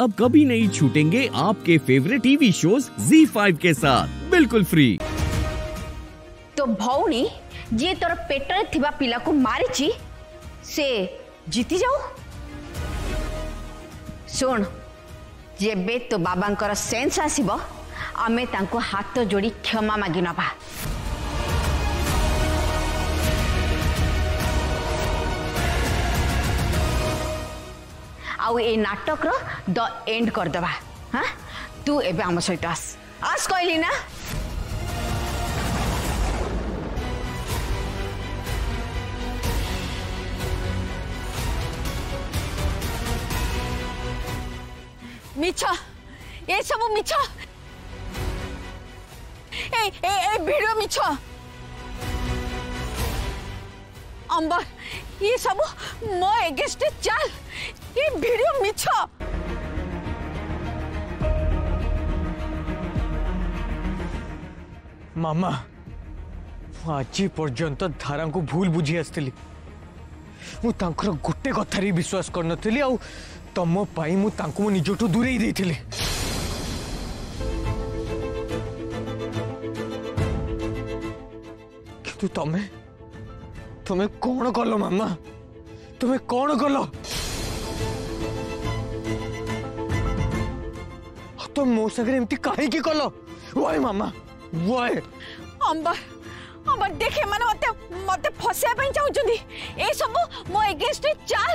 अब कभी नहीं छूटेंगे आपके फेवरेट टीवी शोज़ Z5 के साथ। बिल्कुल फ्री तो भौनी जे तोर पेटर थिबा पिला को मारिची? से जीती जाओ सुन, जेबे तो बाबांकर सेंस आसीबो आमे तांको हाथ जोड़ी क्षमा मागी नबा आउ ए नाटक द एंड करदे हाँ तू एवं आम सहित आस आस कहली ना মিছ এসবু মিছ এই এই ভিডিও মিছ অম্বর এসবু মো এগেনস্টে চাল ଚାଲ ଏ ଭିଡ଼ିଓ ମିଛ ମାମା ମୁଁ ଆଜି ପର୍ଯ୍ୟନ୍ତ ଧାରାଙ୍କୁ ଭୁଲ ବୁଝି ଆସିଥିଲି। ମୁଁ ତାଙ୍କର ଗୋଟେ କଥାରେ ବିଶ୍ୱାସ କରିନଥିଲି ଆଉ ତମ ପାଇଁ ମୁଁ ତାଙ୍କୁ ମୋ ନିଜଠୁ ଦୂରେଇ ଦେଇଥିଲି। କିନ୍ତୁ ତମେ ତମେ କଣ କଲ ମାମା? ତମେ କଣ କଲ? ଆଉ ତମେ ମୋ ସାଙ୍ଗରେ ଏମିତି କାହିଁକି କଲ ୱାଏ ମାମା ୱାଏ ଅମ୍ବର ଅମ୍ବର ଦେଖ ଏମାନେ ମତେ ମତେ ଫସାଇବା ପାଇଁ ଚାହୁଁଛନ୍ତି ଏସବୁ ମୋ ଏଗେନ୍ଷ୍ଟ ଚାଲ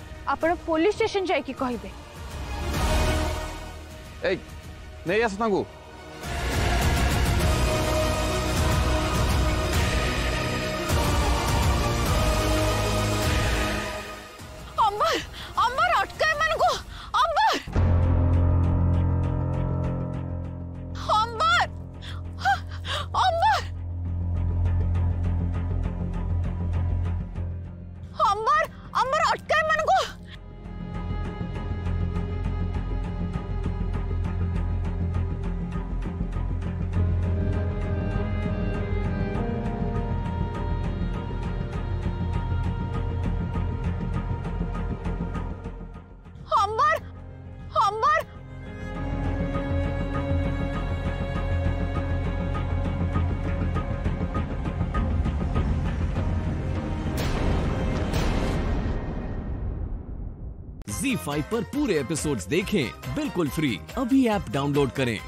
ଆପଣ ପୋଲିସ ଷ୍ଟେସନ ଯାଇକି କହିବେ। ଏଇ ନେଇ ଆସ ତାଙ୍କୁ। Z5 पर पूरे एपिसोड्स देखें। बिल्कुल फ्री अभी ऐप डाउनलोड करें।